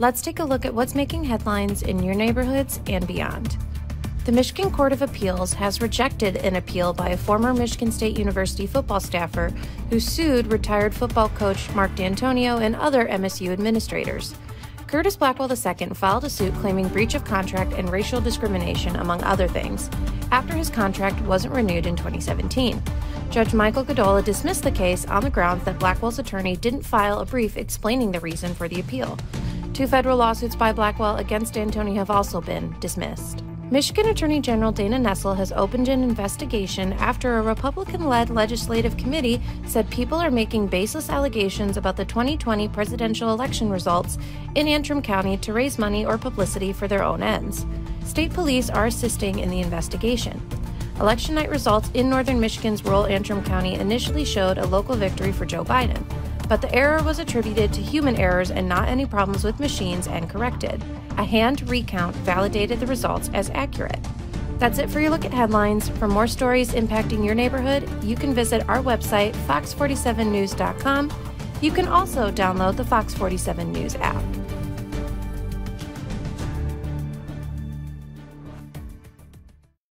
Let's take a look at what's making headlines in your neighborhoods and beyond. The Michigan Court of Appeals has rejected an appeal by a former Michigan State University football staffer who sued retired football coach Mark Dantonio and other MSU administrators. Curtis Blackwell II filed a suit claiming breach of contract and racial discrimination, among other things, after his contract wasn't renewed in 2017. Judge Michael Gadola dismissed the case on the grounds that Blackwell's attorney didn't file a brief explaining the reason for the appeal. Two federal lawsuits by Blackwell against Dantonio have also been dismissed. Michigan Attorney General Dana Nessel has opened an investigation after a Republican led legislative committee said people are making baseless allegations about the 2020 presidential election results in Antrim County to raise money or publicity for their own ends. State police are assisting in the investigation. Election night results in northern Michigan's rural Antrim County initially showed a local victory for Joe Biden but the error was attributed to human errors and not any problems with machines and corrected. A hand recount validated the results as accurate. That's it for your look at headlines. For more stories impacting your neighborhood, you can visit our website, fox47news.com. You can also download the Fox 47 News app.